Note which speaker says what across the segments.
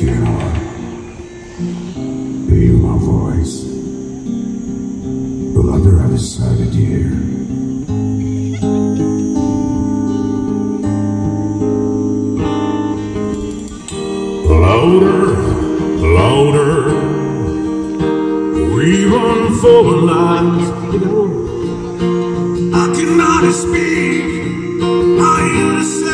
Speaker 1: you. Hear my voice. Will on the other side of the. Louder, louder, we run for the light. I cannot speak, I understand.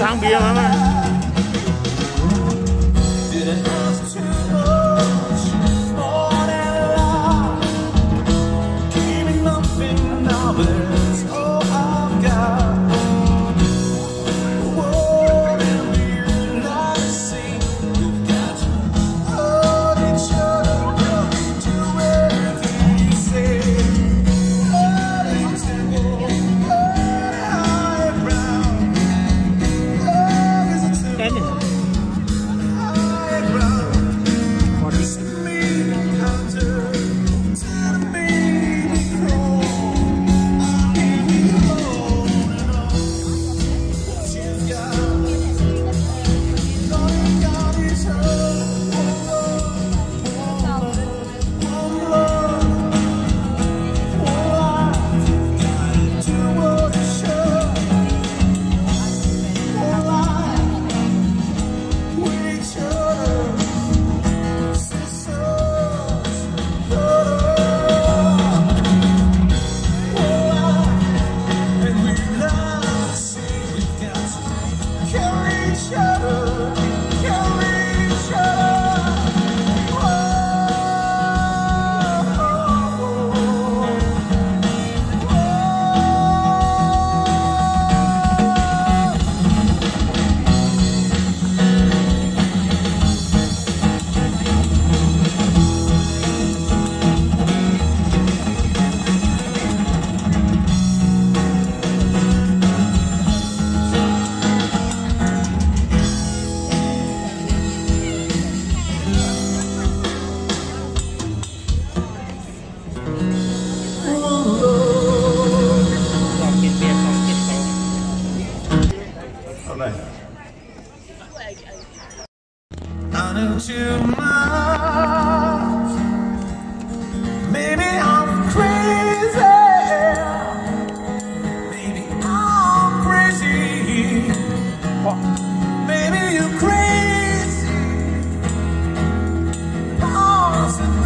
Speaker 1: 长鼻了，妈妈。lost.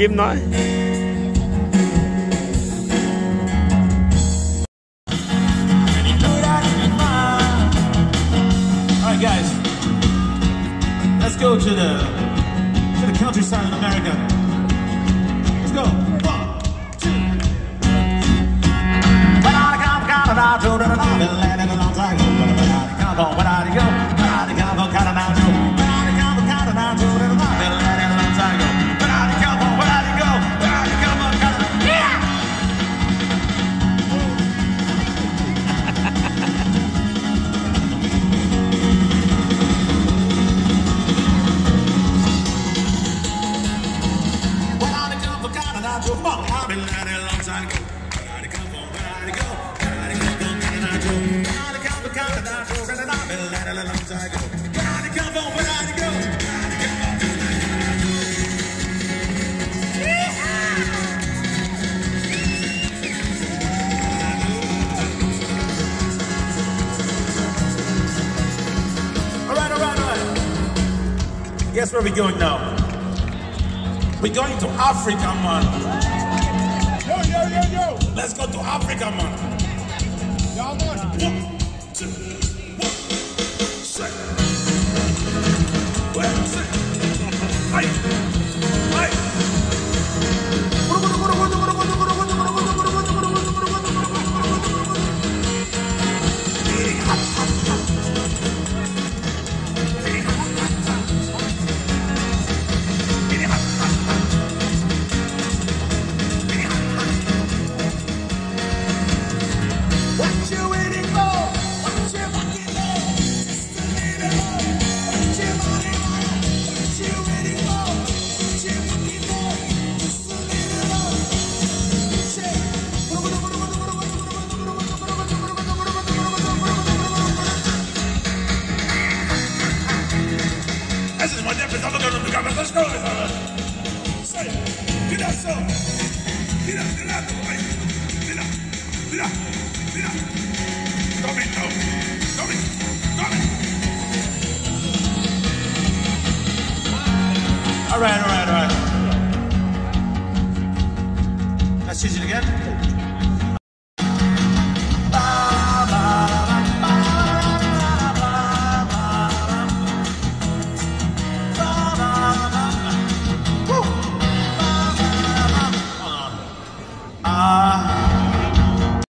Speaker 1: kiếm nói guys, let's go to the to the countryside of America. Let's go. One, two. I come, Guess where we're going now? We're going to Africa, man.
Speaker 2: Yo, yo, yo, yo.
Speaker 1: Let's go to Africa, man.
Speaker 2: Y'all.
Speaker 1: One, two, one. Well, say. Aye. All right, all right, all right. Let's use it again.